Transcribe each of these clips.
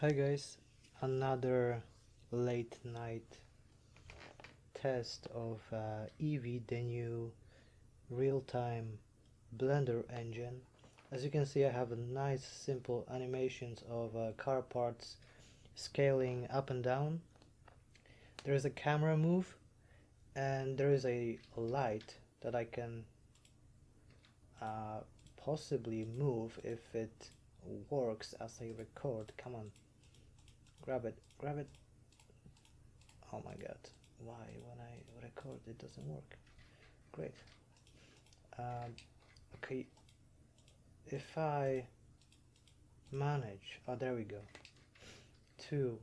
Hi guys, another late night test of uh, Eevee, the new real-time Blender engine. As you can see I have a nice simple animations of uh, car parts scaling up and down. There is a camera move and there is a light that I can uh, possibly move if it works as I record. Come on. Grab it. Grab it. Oh my god. Why when I record it doesn't work? Great. Um, okay. If I manage, oh there we go, to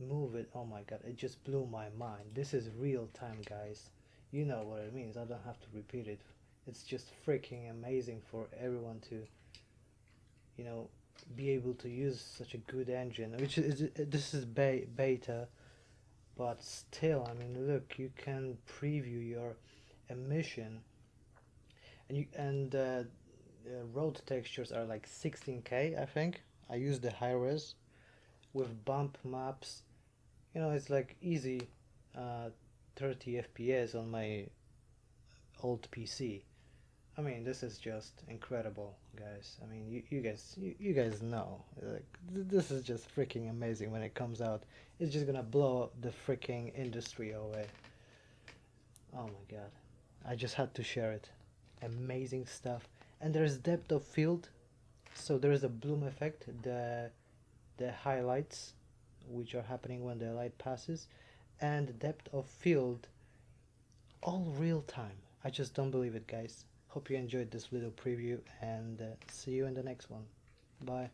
move it, oh my god, it just blew my mind. This is real time guys. You know what it means. I don't have to repeat it. It's just freaking amazing for everyone to you know be able to use such a good engine which is this is be beta but still I mean look you can preview your emission. And you and uh, road textures are like 16k I think. I use the high res with bump maps. You know it's like easy uh, 30 fps on my old PC I mean, this is just incredible, guys. I mean, you, you guys, you, you guys know, like, th this is just freaking amazing when it comes out. It's just gonna blow the freaking industry away. Oh my god, I just had to share it. Amazing stuff, and there's depth of field, so there is a bloom effect. The the highlights, which are happening when the light passes, and depth of field, all real time. I just don't believe it, guys. Hope you enjoyed this little preview and uh, see you in the next one. Bye.